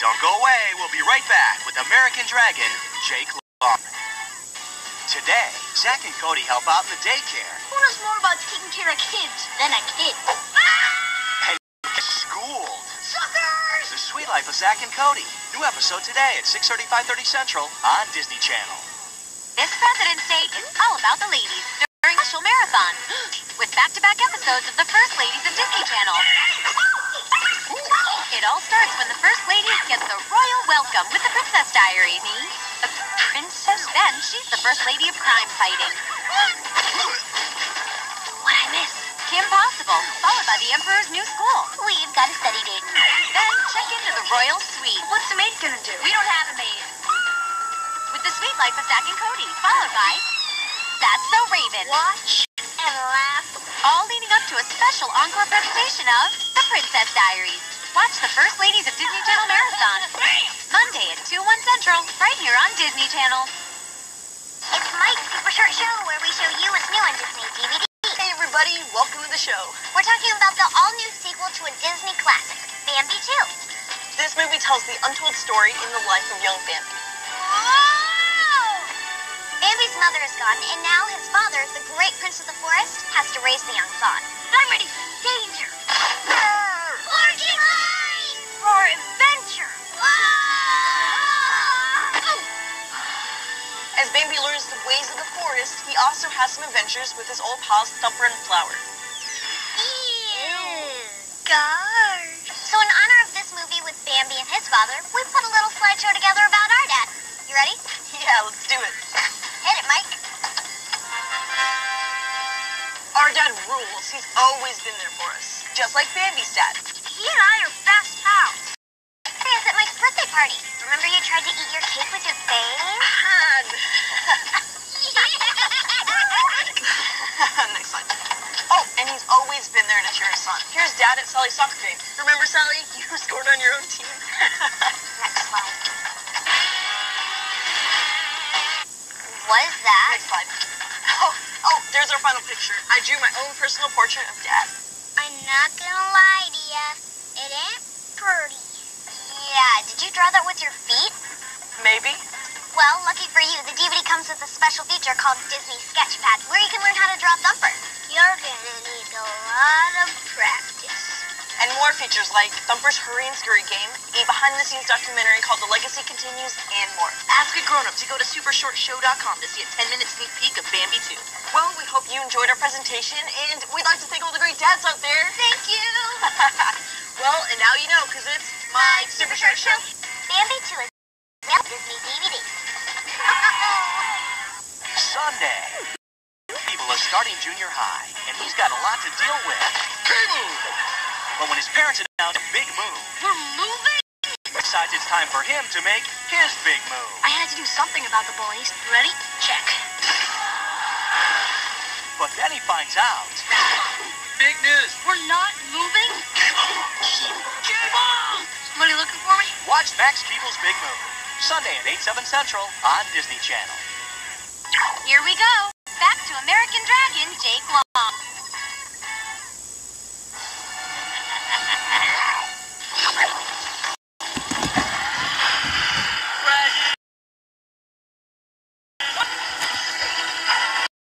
Don't go away. We'll be right back with American Dragon, Jake Long. Today, Zack and Cody help out in the daycare. Who knows more about taking care of kids than a kid? Ah! And get schooled. Suckers! The Suite Life of Zack and Cody. New episode today at 6.30, 5.30 Central on Disney Channel. This President's Day is all about the ladies during a special marathon with back-to-back episodes of the First Ladies of Disney Channel. Then she's the First Lady of crime fighting. What I miss? Kim Possible, followed by the Emperor's New School. We've got a study date. Then check into the Royal Suite What's the maid gonna do? We don't have a maid. with the Suite Life of Zack and Cody, followed by That's So Raven. Watch and laugh. All leading up to a special encore presentation of The Princess Diaries. Watch the First Ladies of Disney Channel Marathon. Monday at 2, 1 Central, right here on Disney Channel. It's Mike's Super Short Show where we show you what's new on Disney DVD. Hey everybody, welcome to the show. We're talking about the all-new sequel to a Disney classic, Bambi 2. This movie tells the untold story in the life of young Bambi. Whoa! Bambi's mother is gone, and now his father, the great prince of the forest, has to raise the young fawn. I'm forest, he also has some adventures with his old pals Thumper and Flower. Ew. Gar. So in honor of this movie with Bambi and his father, we put a little slideshow together about our dad. You ready? Yeah, let's do it. Hit it, Mike. Our dad rules. He's always been there for us. Just like Bambi's dad. He and I are best pals. Hey, it's at Mike's birthday party. Remember you tried to eat your cake always been there to cheer his son. Here's dad at Sally's soccer game. Remember, Sally? You scored on your own team. Next slide. What is that? Next slide. Oh, oh, there's our final picture. I drew my own personal portrait of dad. I'm not gonna lie to ya. It ain't pretty. Yeah, did you draw that with your feet? Maybe. Well, lucky for you, the DVD comes with a special feature called Disney Sketchpad, where you can learn how to draw Thumper. Features like Thumper's Hurry and Scurry game, a behind-the-scenes documentary called The Legacy Continues, and more. Ask a grown-up to go to supershortshow.com to see a 10-minute sneak peek of Bambi 2. Well, we hope you enjoyed our presentation, and we'd like to thank all the great dads out there. Thank you. well, and now you know, because it's my Super Short Show. Bambi 2 is now Disney DVD. Sunday. Keeble is starting junior high, and he's got a lot to deal with. But when his parents announce a big move, We're moving? decides it's time for him to make his big move. I had to do something about the boys. Ready? Check. But then he finds out. Big news. We're not moving? Somebody looking for me? Watch Max Keeble's Big Move. Sunday at 8, 7 Central on Disney Channel. Here we go. Back to American Dragon,